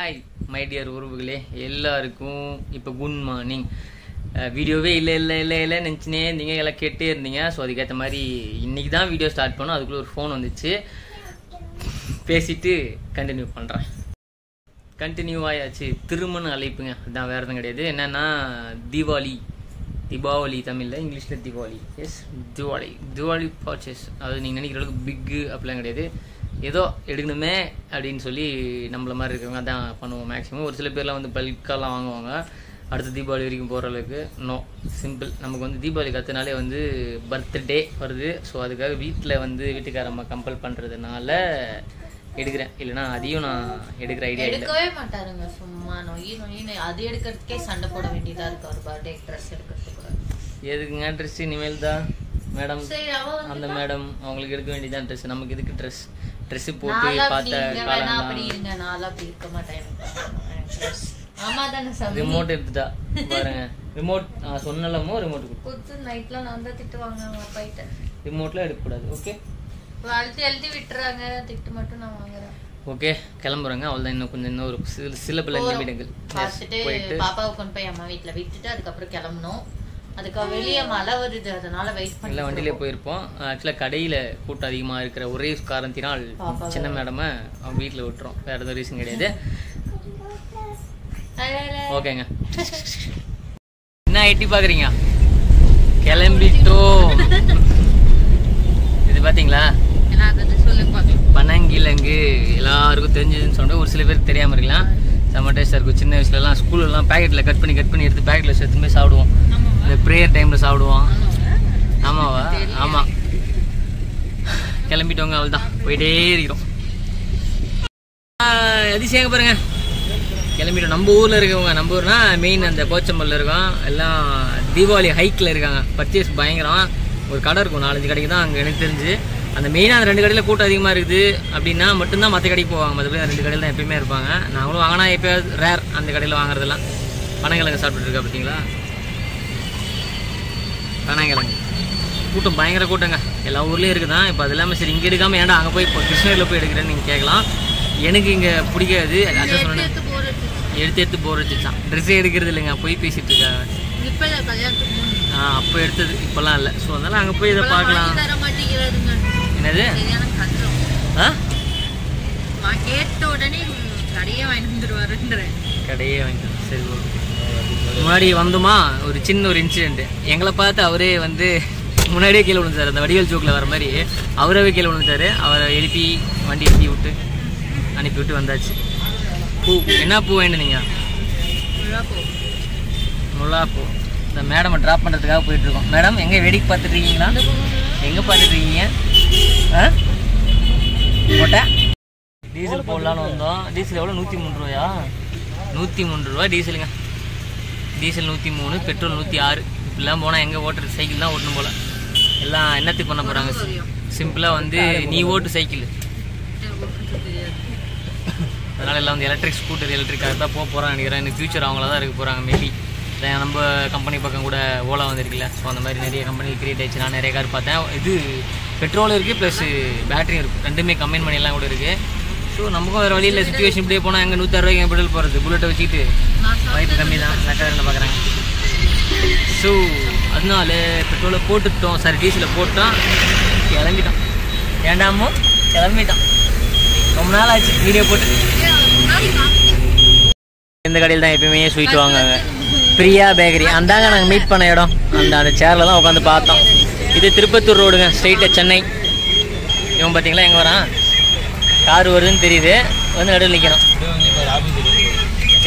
Hi my dear உறவுகளே எல்லாருக்கும் இப்போ குட் மார்னிங் வீடியோவே இல்லை இல்லை இல்லை இல்லை நினச்சினே இருந்தீங்க எல்லாம் கேட்டே இருந்தீங்க. ஸோ அதுக்கேற்ற மாதிரி இன்னைக்கு தான் வீடியோ ஸ்டார்ட் பண்ணோம். அதுக்குள்ளே ஒரு ஃபோன் வந்துச்சு. பேசிட்டு கண்டினியூ பண்ணுறேன் கண்டினியூ ஆயாச்சு. திருமண அழைப்புங்க. அதுதான் வேறு எதுவும் கிடையாது. என்னென்னா தீபாவளி. தீபாவளி தமிழில் இங்கிலீஷில் தீபாவளி. எஸ் தீபாவளி. தீபாவளி பர்ச்சேஸ் அது நீங்கள் நினைக்கிற அளவுக்கு பிக்கு அப்படிலாம் கிடையாது. ஏதோ எடுக்கணுமே அப்படின்னு சொல்லி நம்மள மாதிரி இருக்கவங்க அதான் பண்ணுவோம் மேக்ஸிமம் ஒரு சில பேர்லாம் வந்து பல்காலாம் வாங்குவாங்க. அடுத்த தீபாவளி வரைக்கும் போகிற அளவுக்கு நோ சிம்பிள் நமக்கு வந்து தீபாவளி கத்துனாலே வந்து பர்த்டே வருது. ஸோ அதுக்காக வீட்டில் வந்து வீட்டுக்காரம்மா கம்பல் பண்ணுறதுனால எடுக்கிறேன். இல்லைன்னா அதையும் நான் எடுக்கிற ஐடியா எடுக்கவே மாட்டாருங்க. சும்மா நொய் நொயின்னு அது எடுக்கிறதுக்கே சண்டை போட வேண்டியதா இருக்கு. அவர் பர்த்டே ட்ரெஸ் எடுக்கிறதுக்கு. எதுக்குங்க ட்ரெஸ் இனிமேல் தான் மேடம் அந்த மேடம் அவங்களுக்கு எடுக்க வேண்டியதான் ட்ரெஸ் நமக்கு எதுக்கு ட்ரெஸ் ட்ரெஸ் போட்டு பார்த்த காலம் அப்படி இருங்க நான்லாம் அப்படி இருக்க மாட்டேன் ரிமோட் எடுத்துட்டா பாருங்க. ரிமோட் சொன்னலமோ ரிமோட் கொடு. புது நைட்லாம் நான் தான் திட்டு வாங்க அவங்க அப்பாயிட்ட ரிமோட்ல எடுக்கக்கூடாது ஓகே அழுத்தி அழுத்தி விட்டுறாங்க திட்டு மட்டும் நான் வாங்குறேன். ஓகே கிளம்புறேங்க. அவ்வளோதான் இன்னும் கொஞ்சம் இன்னும் ஒரு சில சில பல. நிமிடங்கள் போயிட்டு. பாப்பாவை கொண்டு போய் அம்மா வீட்ல விட்டுட்டு அதுக்கப்புறம் கிளம்பணும். அதுக்கு வெளியே மழை வருது அதனால வெயிட் இல்லை பண்ணி வண்டியிலே போயிருப்போம். ஆக்சுவலாக கடையில் கூட்டம் அதிகமாக இருக்கிற ஒரே காரணத்தினால். சின்ன மேடமை அவங்க வீட்டில் விட்டுறோம். வேறு எதுவும் ரீசன் கிடையாது. ஓகேங்க. என்ன எட்டி பாக்குறீங்க? கிளம்பிட்டோம். இது பாத்தீங்களா? பனங்கிழங்கு. எல்லாருக்கும் தெரிஞ்சதுன்னு சொன்னா ஒரு சில பேருக்கு தெரியாம இருக்கலாம். செம்ம டேஸ்டாக இருக்கும் சின்ன வயசுலலாம் ஸ்கூல்லலாம் பேக்கெட்டில் கட் பண்ணி கட் பண்ணி எடுத்து பேக்கெட்டில் சேர்த்து போய் சாப்பிடுவோம். இந்த ப்ரேயர் டைமில் சாப்பிடுவோம் ஆமாவா? ஆமாம் கிளம்பிட்டோங்க அவள் தான் போயிட்டே இருக்கிறோம். அதிசயங்க பாருங்க. கிளம்பிட்டோம். நம்ம ஊரில் இருக்கவங்க நம்ம ஊர்னா மெயின் அந்த போச்சம்பல்ல இருக்கோம். எல்லாம் தீபாவளி ஹைக்கில் இருக்காங்க. பர்ச்சேஸ் பயங்கரம். ஒரு கடை இருக்கும். நாலஞ்சு கடைக்கு தான் அங்கே எனக்கு தெரிஞ்சு. அந்த மெயினாக அந்த ரெண்டு கடையில் கூட்டம் அதிகமாக இருக்குது. அப்படின்னா மட்டும்தான் மற்ற கடைக்கு போவாங்க. மற்றபடி அந்த ரெண்டு கடையில் தான் எப்பயுமே இருப்பாங்க. நாங்களும் வாங்கினா எப்போயாவது ரேர் அந்த கடையில் வாங்குறதெல்லாம். பனங்கிழங்கு சாப்பிட்டுருக்கா பார்த்தீங்களா? பனங்கிழங்கு கூட்டம் பயங்கர கூட்டங்க. எல்லா ஊர்லேயும் இருக்குதான். இப்போ அது இல்லாமல் சரி இங்கே எடுக்காமல் ஏன்டா அங்கே போய் இப்போ கிருஷ்ணகிரியில் போய் எடுக்கிறேன்னு நீங்கள் கேட்கலாம். எனக்கு இங்கே பிடிக்காது. அதான் சொன்னேன். எடுத்து எடுத்து போர் வச்சுச்சான் ட்ரெஸ்ஸே எடுக்கிறது இல்லைங்க. போய் பேசிட்டு இருக்காங்க ஆ அப்போ எடுத்தது. இப்போல்லாம் இல்லை. ஸோ அதனால அங்கே போய் இதை பார்க்கலாம். என்னது? ஆ? கேட்ட உடனே கடையே வாங்கி வந்துருவாருன்றேன். கடையே வாங்கிட்டு. சரி ஓகே. முன்னாடி வந்தோமா? ஒரு சின்ன ஒரு இன்சிடென்ட் எங்களை பார்த்து அவரே வந்து முன்னாடியே கீழே விழுந்தார் அந்த வடிவேல் சோக்கில் வர மாதிரி அவரவே கீழே விழுந்தாரு அவரை எழுப்பி வண்டி எழுப்பி விட்டு அனுப்பி விட்டு வந்தாச்சு. பூ என்ன பூ வேண்டுனீங்க முல்லா பூ இந்த மேடமை ட்ராப் பண்ணுறதுக்காக போயிட்டு இருக்கோம். மேடம் எங்கே வேடிக்கை பார்த்துட்டு இருக்கீங்களா? எங்கே பார்த்துட்டு இருக்கீங்க? ஆ? போட்ட? டீசல் போடலான்னு வந்தோம். டீசல் எவ்வளோ நூற்றி மூணு ரூபாயா? நூற்றி மூணு ரூபா டீசலுங்க. டீசல் நூற்றி மூணு பெட்ரோல் நூற்றி ஆறு. இப்படிலாம் போனால் எங்கே ஓட்டுறது சைக்கிள் தான் ஓட்டணும் போல். எல்லாம் என்னத்துக்கு பண்ண போகிறாங்க சிம்பிளாக வந்து நீ ஓட்டு சைக்கிள். அதனால் எல்லாம் வந்து எலக்ட்ரிக் ஸ்கூட்டர் எலக்ட்ரிக்காக தான் போக போகிறாங்க நினைக்கிறேன். இந்த ஃபியூச்சர் அவங்கள தான் இருக்க போகிறாங்க மேபி நம்ம கம்பெனி பக்கம் கூட ஓலா வந்திருக்குல்ல. ஸோ அந்த மாதிரி நிறைய கம்பெனி கிரியேட் ஆயிடுச்சு. நான் நிறைய கார் பார்த்தேன். இது பெட்ரோலும் இருக்குது ப்ளஸ் பேட்டரியும் இருக்குது ரெண்டுமே கம்பைன் பண்ணியெல்லாம் கூட இருக்குது ஸோ நமக்கும் வேறு வழியில் சுச்சுவேஷன் இப்படியே போனால் எங்கே நூற்றறுபது எங்கே பெட்ரோல் போகிறது புல்லட்டை வச்சுக்கிட்டு வாய்ப்பு கம்மி தான். நெட்டாரில் பார்க்குறாங்க ஸோ அதனால பெட்ரோலை போட்டுட்டோம். சரி டீசலை போட்டோம் கிளம்பிட்டோம் ஏண்டாமோ கிளம்பிட்டோம் ரொம்ப நாள் ஆச்சு. வீடியோ போட்டு. இந்த கடையில் தான் எப்பயுமே ஸ்வீட் வாங்குவாங்க. பிரியா பேக்கரி அந்தாங்க நாங்கள் மீட் பண்ண இடம். அந்த அந்த சேரில் தான் உட்காந்து பார்த்தோம். இது திருப்பத்தூர் ரோடுங்க ஸ்ட்ரெயிட்டாக சென்னை. இவன் பார்த்தீங்களா? எங்கே வரான்? கார் வருதுன்னு தெரியுது. வந்து நடுவில் நிற்கணும்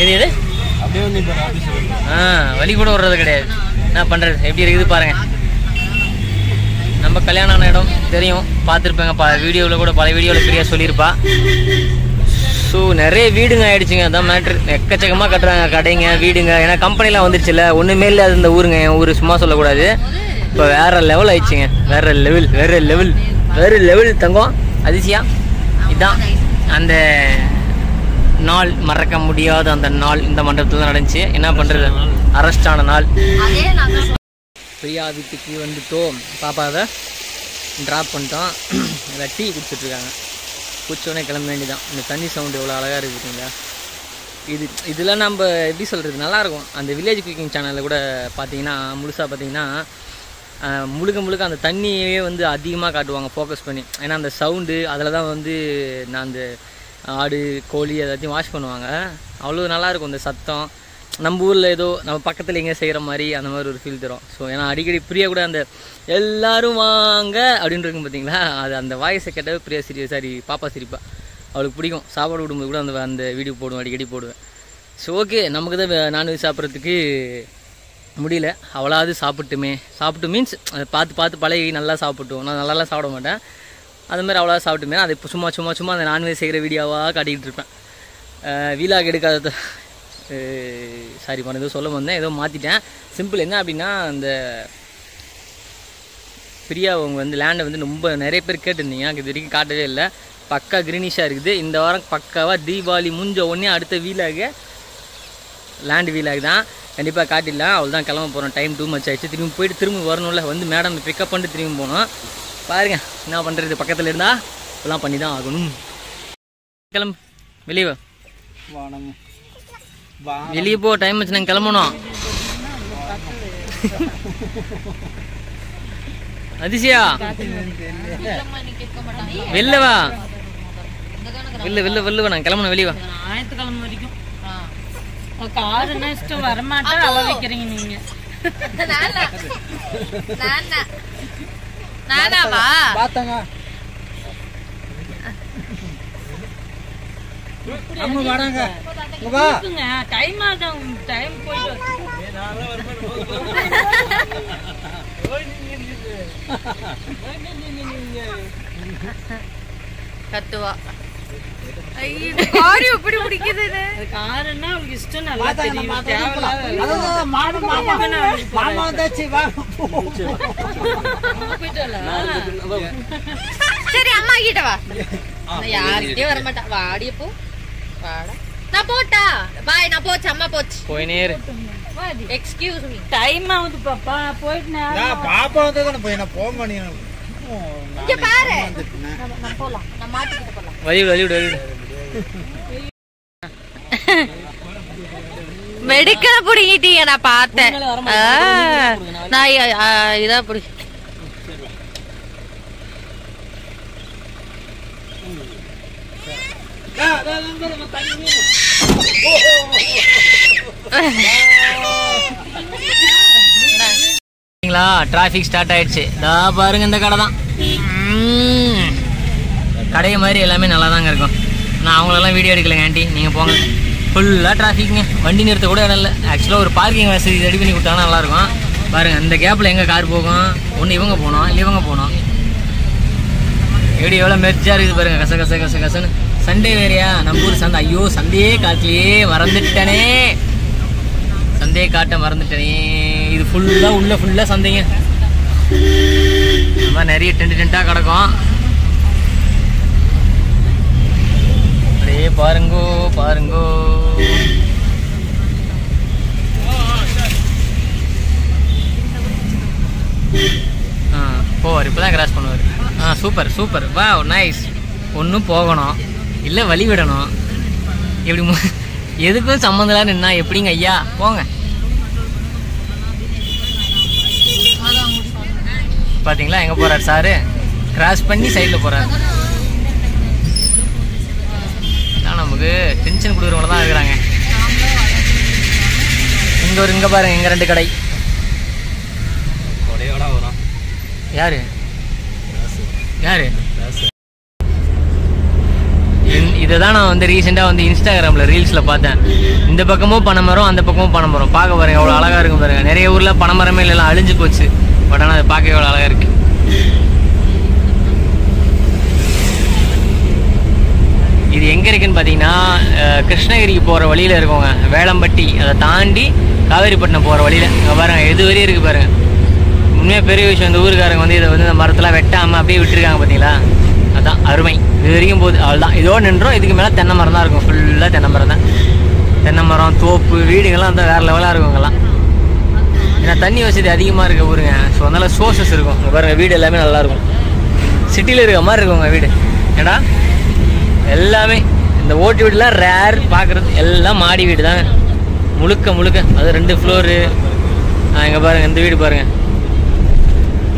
எது எது? ஆ வழி கூட வர்றது கிடையாது. என்ன பண்ணுறது எப்படி இருக்குது பாருங்க. நம்ம கல்யாணம் ஆன இடம் தெரியும். பார்த்துருப்பேங்க. ப வீடியோவில் கூட பல வீடியோவில் ஃப்ரீயாக சொல்லியிருப்பா. ஸோ நிறைய வீடுங்க ஆயிடுச்சுங்க. அதான் மேட்ரு எக்கச்சக்கமாக கட்டுறாங்க கடைங்க வீடுங்க. ஏன்னா கம்பெனிலாம் வந்துருச்சுல்ல. ஒன்றுமே இல்லாத இந்த ஊருங்க. என் ஊர் சும்மா சொல்லக்கூடாது. இப்போ வேற லெவல் ஆயிடுச்சுங்க. வேற லெவல் வேற லெவல் வேற லெவல் தங்கம். அதிசயா இதான் அந்த நாள் மறக்க முடியாத அந்த நாள் இந்த மண்டபத்தில் தான் நடந்துச்சு. என்ன பண்ணுறது அரெஸ்டான நாள். பிரியா வீட்டுக்கு வந்துட்டோம். பாப்பாவை ட்ராப் பண்ணிட்டோம் இதில் டீ குடிச்சிட்ருக்காங்க. குடிச்சோடனே கிளம்ப வேண்டிதான் இந்த தண்ணி சவுண்டு எவ்வளோ அழகாக இருக்குதுங்களா இது இதெல்லாம் நம்ம எப்படி சொல்கிறது நல்லாயிருக்கும் அந்த வில்லேஜ் குக்கிங் சேனலில் கூட பார்த்தீங்கன்னா முழுசாக பார்த்தீங்கன்னா முழுக்க முழுக்க அந்த தண்ணியே வந்து அதிகமாக காட்டுவாங்க ஃபோக்கஸ் பண்ணி. ஏன்னா அந்த சவுண்டு அதில் தான் வந்து நான் அந்த ஆடு கோழி எல்லாத்தையும் வாஷ் பண்ணுவாங்க. அவ்வளோ நல்லாயிருக்கும் அந்த சத்தம். நம்ம ஊரில் ஏதோ நம்ம பக்கத்தில் எங்கே செய்கிற மாதிரி அந்த மாதிரி ஒரு ஃபீல் தரும். ஸோ ஏன்னா அடிக்கடி பிரியா கூட அந்த எல்லோரும் வாங்க! அப்படின்னு இருக்கும் பார்த்தீங்களா அது அந்த வாய்ஸை கேட்டாவே பிரியா சிரி சாரி பாப்பா சிரிப்பா. அவளுக்கு பிடிக்கும். சாப்பாடு விடும்போது கூட அந்த அந்த வீடியோ போடுவேன் அடிக்கடி போடுவேன். ஸோ ஓகே நமக்கு தான் நான்வெஜ் சாப்பிட்றதுக்கு முடியல. அவளாவது சாப்பிட்டுமே. சாப்பிட்டு மீன்ஸ் பார்த்து பார்த்து பழகி நல்லா சாப்பிட்டோம். நான் நல்லாலாம் சாப்பிட மாட்டேன். அது மாதிரி அவ்வளோ சாப்பிட்டுமே. அதை இப்போ சும்மா சும்மா சும்மா அந்த நான்வெஜ் செய்கிற வீடியோவாக காட்டிக்கிட்டு இருப்பேன். வீலாக் எடுக்காத சாரி பண்ண ஏதோ சொல்ல வந்தேன். ஏதோ மாற்றிட்டேன் சிம்பிள் என்ன அப்படின்னா அந்த பிரியா அவங்க வந்து லேண்டை வந்து ரொம்ப நிறைய பேர் கேட்டிருந்தீங்க. இது வரைக்கும் காட்டவே இல்லை. பக்கா க்ரீனிஷாக இருக்குது. இந்த வாரம் பக்காவாக தீபாவளி முடிஞ்ச உடனே அடுத்த வீலாக லேண்ட் வீலாக தான். கண்டிப்பாக காட்டிடலாம். அவள் தான் கிளம்ப போகிறோம் டைம் டூ மச் ஆயிடுச்சு. திரும்பி போயிட்டு திரும்ப வரணும்ல. வந்து மேடம் பிக்கப் பண்ணிட்டு திரும்பி போனோம். பாருங்க என்ன பண்ணுறது பக்கத்தில் இருந்தால் இப்பெல்லாம் பண்ணி தான் ஆகணும். கிளம்பு. வெளியே வானம். வெளியே போ. டைம் வச்சு நாங்கள் கிளம்பணும். அதிசயா. இல்லம்மா, நீ கேட்க மாட்டாங்க வெளில வா. வெளில வெளில வெளில வா. நாங்கள் கிளம்பணும். வெளியே வா. ஞாயிற்றுக்கிழமை வரைக்கும். ஆ. காருன்னா இஷ்டம் வரமாட்டேன் அள வைக்கிறீங்க நீங்க. நானா? நானா? நானாவா? பார்த்தாங்க அம்மா வராங்க இங்க வா. டைம் ஆகும் டைம் போயிட்டு வரும். கத்துவா. காரி எப்படி பிடிக்குது அது காருன்னா அவளுக்கு இஷ்டம் நல்லா தெரியும். தேவையில்லாத அதான் மாமா மாமா மாமா வந்தாச்சு வா. போயிட்டாளா? சரி அம்மா கிட்ட வா. யார்கிட்டயும் வர மாட்டா வாடிய போ. வாடா. நான் போட்டா. பாய் நான் போச்சு அம்மா போச்சு. போயினே எக்ஸ்கியூஸ் மீ டைம் ஆகுது பாப்பா. போயிட்டு பாப்பா வந்து போய் நான் போக மாட்டேன் இங்க பாரு. நம்ம போலாம் நான் மாட்டிக்கிட்டு போலாம் வழி விடு வழி விடு வழி விடு மெடிக்கல புடிங்கிட்டீங்க நான் பார்த்தேன் ஆ, நான் இதா புடி. பார்த்தீங்களா டிராஃபிக் ஸ்டார்ட் ஆயிடுச்சு. தா பாருங்க இந்த கடை தான். கடை மாதிரி எல்லாமே நல்லா தாங்க இருக்கும். நான் அவங்களெல்லாம் வீடியோ எடுக்கலைங்க ஆண்டி. நீங்கள் போங்க. ஃபுல்லாக டிராஃபிக்குங்க வண்டி நிறுத்த கூட இடம் இல்லை. ஆக்சுவலாக ஒரு பார்க்கிங் வசதி ரெடி பண்ணி கொடுத்தாங்கன்னா நல்லாயிருக்கும். பாருங்க இந்த கேப்பில் எங்கே கார் போகும்? ஒன்று இவங்க போகணும் இல்லை இவங்க போகணும் எப்படி எவ்வளோ மெர்ச்சாக இருக்குது பாருங்க. கச கச கச கசன்னு. சண்டே வேறையா? நம்ம ஊர் சந்தை ஐயோ சந்தையே காட்டிலேயே. மறந்துட்டனே. சந்தையை காட்ட மறந்துட்டேனே. இது ஃபுல்லாக உள்ள ஃபுல்லாக சந்தைங்க. இந்த மாதிரி நிறைய டென்ட் டென்ட்டாக கிடக்கும். அப்படியே பாருங்கோ பாருங்கோ. ஆ போவார் இப்போ தான் கிராஸ் பண்ணுவார். ஆ சூப்பர் சூப்பர் வா நைஸ் ஒன்றும் போகணும். இல்லை வழி விடணும். எப்படி எதுக்கும் சம்மந்தலாம் இல்லாம நின்னா எப்படிங்க ஐயா? போங்க. பாத்தீங்களா? எங்க போறாரு சாரு? கிராஸ் பண்ணி சைடில் போறாரு. அதான் நமக்கு டென்ஷன் கொடுக்குறவங்க தான் இருக்கிறாங்க. இங்க ஒரு இங்க பாருங்க இங்க ரெண்டு கடை. யாரு? யாரு? இதை தான் நான் வந்து ரீசெண்டாக வந்து இன்ஸ்டாகிராமில் ரீல்ஸில் பார்த்தேன். இந்த பக்கமும் பனைமரம் அந்த பக்கமும் பனைமரம். பார்க்க பாருங்க அவ்வளோ அழகாக இருக்கும் பாருங்க. நிறைய ஊரில் பனைமரமே இல்லைலாம் அழிஞ்சு போச்சு. பட் ஆனால் அதை பார்க்க எவ்வளோ அழகாக இருக்குது இது எங்கே இருக்குன்னு பார்த்தீங்கன்னா கிருஷ்ணகிரிக்கு போகிற வழியில் இருக்கவங்க வேளம்பட்டி. அதை தாண்டி காவேரிப்பட்டினம் போகிற வழியில். இங்கே பாருங்கள் எது வரையும் இருக்குது பாருங்கள் உண்மையாக பெரிய விஷயம் இந்த ஊருக்காரங்க வந்து இதை வந்து இந்த மரத்தெல்லாம் வெட்டாமல் அப்படியே விட்டுருக்காங்க பார்த்தீங்களா அதான் அருமை. இது வரைக்கும் போகுது அவ்வளோதான் இதோடு நின்றோம். இதுக்கு மேலே தென்னை மரம் தான் இருக்கும். ஃபுல்லாக தென்னை மரம் தான். தென்னை மரம் தோப்பு வீடுகள்லாம் வந்து வேறு லெவலாக இருக்கும் இங்கெல்லாம். ஏன்னா தண்ணி வசதி அதிகமாக இருக்க ஊருங்க. ஸோ அதனால் சோர்சஸ் இருக்கும். இங்கே பாருங்கள் வீடு எல்லாமே நல்லாயிருக்கும். சிட்டியில் இருக்க மாதிரி இருக்குங்க வீடு. ஏன்னா எல்லாமே இந்த ஓட்டு வீடுலாம் ரேர் பார்க்குறது எல்லாம் மாடி வீடு தான் முழுக்க முழுக்க. அது ரெண்டு ஃப்ளோரு இங்கே பாருங்கள் இந்த வீடு பாருங்கள்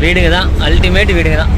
வீடுங்க தான் அல்டிமேட் வீடுங்க தான்.